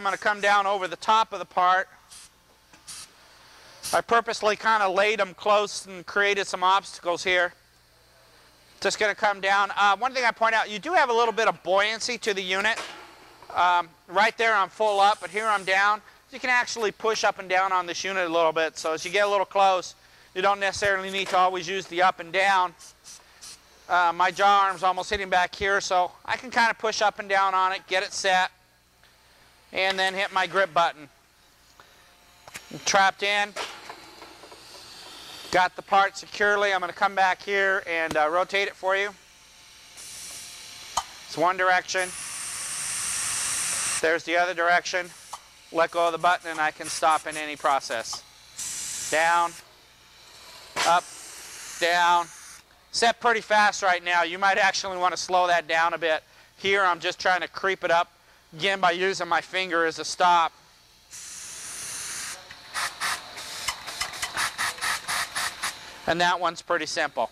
I'm going to come down over the top of the part. I purposely kind of laid them close and created some obstacles here. Just going to come down. Uh, one thing I point out, you do have a little bit of buoyancy to the unit. Um, right there I'm full up, but here I'm down. You can actually push up and down on this unit a little bit. So as you get a little close, you don't necessarily need to always use the up and down. Uh, my jaw arm's almost hitting back here, so I can kind of push up and down on it, get it set, and then hit my grip button. trapped in. Got the part securely. I'm going to come back here and uh, rotate it for you. It's one direction. There's the other direction. Let go of the button and I can stop in any process. Down, up, down. Set pretty fast right now. You might actually want to slow that down a bit. Here I'm just trying to creep it up again by using my finger as a stop. And that one's pretty simple.